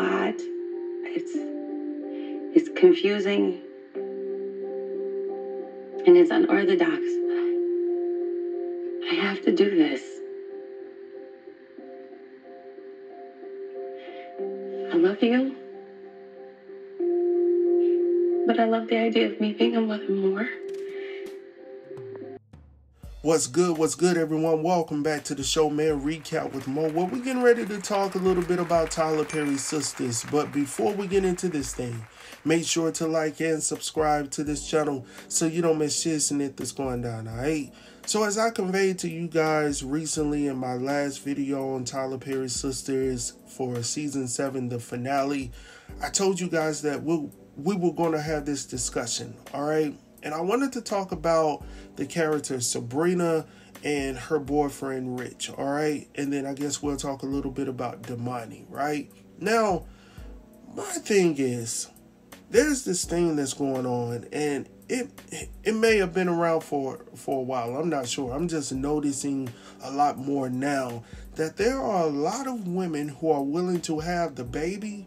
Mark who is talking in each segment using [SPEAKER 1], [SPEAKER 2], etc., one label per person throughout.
[SPEAKER 1] lot. It's it's confusing and it's unorthodox. I have to do this. I love you. But I love the idea of me being a mother more.
[SPEAKER 2] What's good? What's good, everyone? Welcome back to the show, man. Recap with Moe. Well, we're getting ready to talk a little bit about Tyler Perry's Sistas. But before we get into this thing, make sure to like and subscribe to this channel so you don't miss shit and it that's going down, alright? So, as I conveyed to you guys recently in my last video on Tyler Perry's Sistas for season seven, the finale, I told you guys that we we were going to have this discussion, alright? And I wanted to talk about the character Sabrina and her boyfriend Rich, all right? And then I guess we'll talk a little bit about Damani, right? Now, my thing is there's this thing that's going on and it it may have been around for for a while. I'm not sure. I'm just noticing a lot more now that there are a lot of women who are willing to have the baby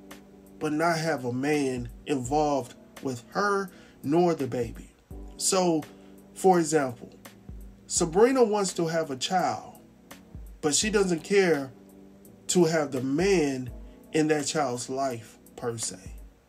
[SPEAKER 2] but not have a man involved with her nor the baby. So, for example, Sabrina wants to have a child, but she doesn't care to have the man in that child's life per se,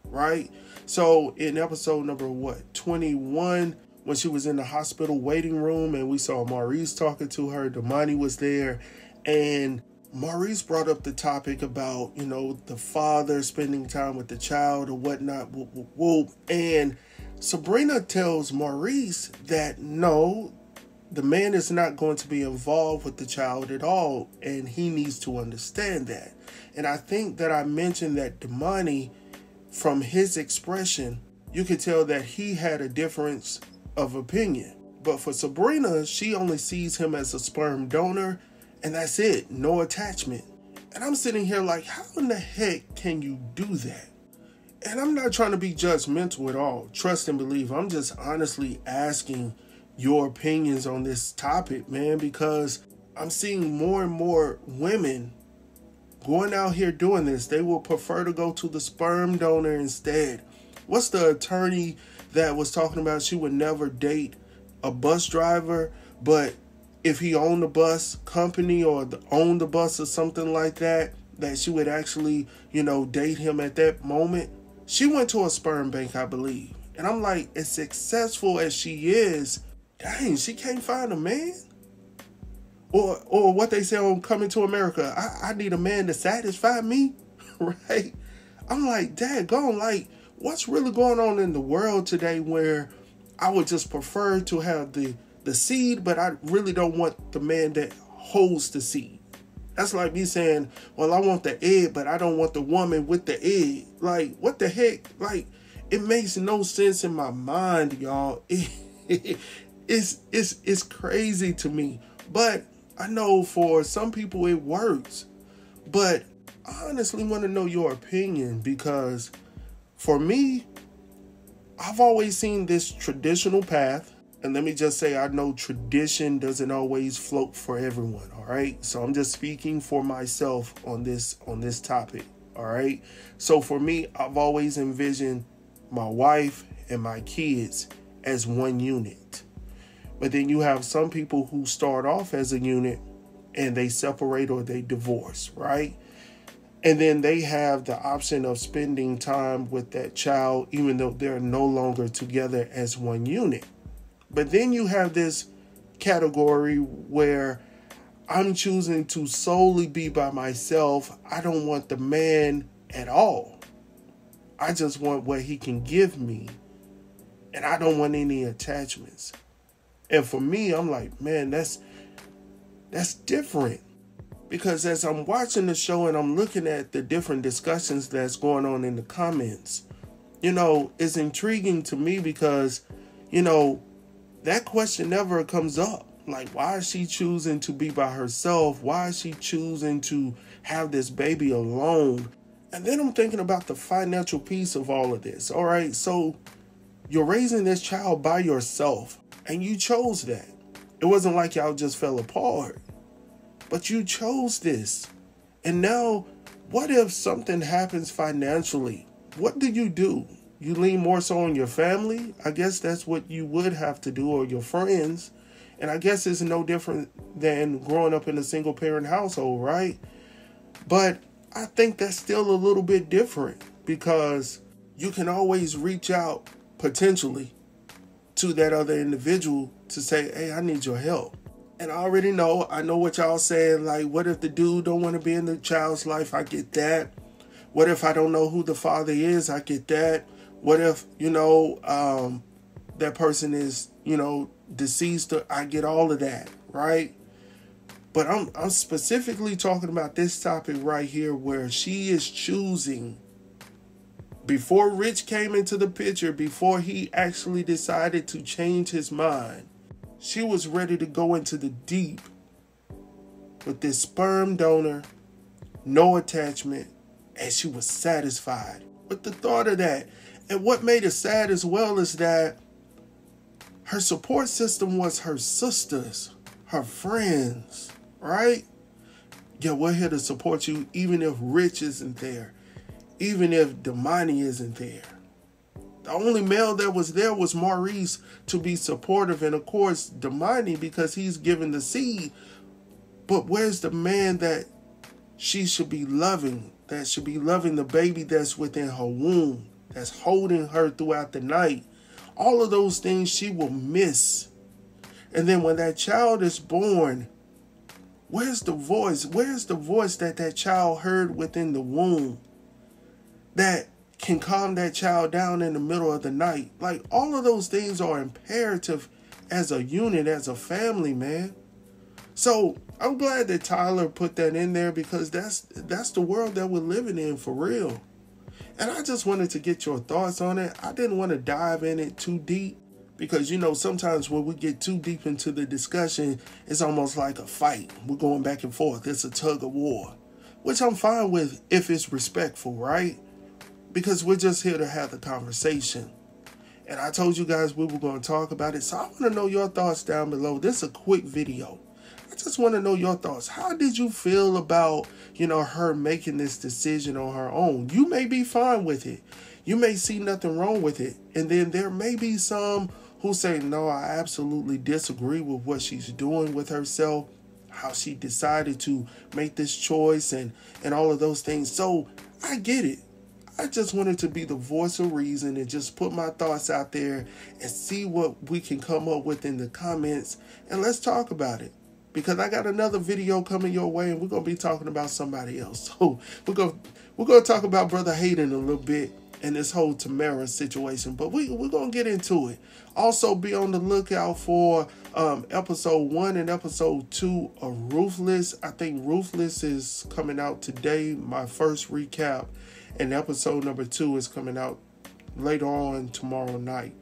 [SPEAKER 2] right? So, in episode number what, 21, when she was in the hospital waiting room and we saw Maurice talking to her, Damani was there, and Maurice brought up the topic about, you know, the father spending time with the child or whatnot, whoop. and Sabrina tells Maurice that no, the man is not going to be involved with the child at all, and he needs to understand that. And I think that I mentioned that Damani, from his expression, you could tell that he had a difference of opinion. But for Sabrina, she only sees him as a sperm donor, and that's it, no attachment. And I'm sitting here like, how in the heck can you do that? And I'm not trying to be judgmental at all. Trust and believe. I'm just honestly asking your opinions on this topic, man, because I'm seeing more and more women going out here doing this. They will prefer to go to the sperm donor instead. What's the attorney that was talking about she would never date a bus driver, but if he owned a bus company or owned the bus or something like that, that she would actually, you know, date him at that moment? She went to a sperm bank, I believe. And I'm like, as successful as she is, dang, she can't find a man. Or or what they say on coming to America, I, I need a man to satisfy me. right? I'm like, dad, going like, what's really going on in the world today where I would just prefer to have the the seed, but I really don't want the man that holds the seed. That's like me saying, well, I want the egg, but I don't want the woman with the egg. Like, what the heck? Like, it makes no sense in my mind, y'all. It, it's, it's, it's crazy to me. But I know for some people it works. But I honestly want to know your opinion because for me, I've always seen this traditional path and let me just say, I know tradition doesn't always float for everyone. All right. So I'm just speaking for myself on this on this topic. All right. So for me, I've always envisioned my wife and my kids as one unit. But then you have some people who start off as a unit and they separate or they divorce, right? And then they have the option of spending time with that child, even though they're no longer together as one unit. But then you have this category where I'm choosing to solely be by myself. I don't want the man at all. I just want what he can give me. And I don't want any attachments. And for me, I'm like, man, that's that's different. Because as I'm watching the show and I'm looking at the different discussions that's going on in the comments, you know, it's intriguing to me because, you know, that question never comes up. Like, why is she choosing to be by herself? Why is she choosing to have this baby alone? And then I'm thinking about the financial piece of all of this. All right, so you're raising this child by yourself, and you chose that. It wasn't like y'all just fell apart, but you chose this. And now, what if something happens financially? What do you do? You lean more so on your family? I guess that's what you would have to do, or your friends. And I guess it's no different than growing up in a single parent household, right? But I think that's still a little bit different because you can always reach out potentially to that other individual to say, hey, I need your help. And I already know, I know what y'all saying. Like, what if the dude don't want to be in the child's life? I get that. What if I don't know who the father is? I get that. What if, you know, um, that person is, you know, deceased? I get all of that, right? But I'm I'm specifically talking about this topic right here where she is choosing before Rich came into the picture, before he actually decided to change his mind, she was ready to go into the deep with this sperm donor, no attachment, and she was satisfied with the thought of that. And what made it sad as well is that her support system was her sisters, her friends, right? Yeah, we're here to support you even if Rich isn't there even if Damani isn't there. The only male that was there was Maurice to be supportive, and of course, Damani because he's given the seed. But where's the man that she should be loving, that should be loving the baby that's within her womb, that's holding her throughout the night? All of those things she will miss. And then when that child is born, where's the voice? Where's the voice that that child heard within the womb? that can calm that child down in the middle of the night. Like all of those things are imperative as a unit, as a family, man. So I'm glad that Tyler put that in there because that's that's the world that we're living in for real. And I just wanted to get your thoughts on it. I didn't want to dive in it too deep because you know sometimes when we get too deep into the discussion, it's almost like a fight. We're going back and forth. It's a tug of war, which I'm fine with if it's respectful, right? because we're just here to have the conversation. And I told you guys we were going to talk about it. So I want to know your thoughts down below. This is a quick video. I just want to know your thoughts. How did you feel about, you know, her making this decision on her own? You may be fine with it. You may see nothing wrong with it. And then there may be some who say, no, I absolutely disagree with what she's doing with herself, how she decided to make this choice and, and all of those things. So I get it. I just wanted to be the voice of reason and just put my thoughts out there and see what we can come up with in the comments and let's talk about it. Because I got another video coming your way and we're gonna be talking about somebody else. So we're gonna we're gonna talk about Brother Hayden a little bit and this whole Tamara situation, but we we're gonna get into it. Also be on the lookout for um, episode one and episode two of Ruthless. I think Ruthless is coming out today, my first recap and episode number two is coming out later on tomorrow night.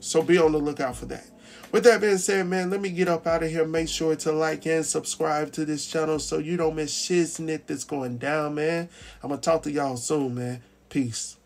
[SPEAKER 2] So be on the lookout for that. With that being said, man, let me get up out of here. Make sure to like and subscribe to this channel so you don't miss shiznit that's going down, man. I'm going to talk to y'all soon, man. Peace.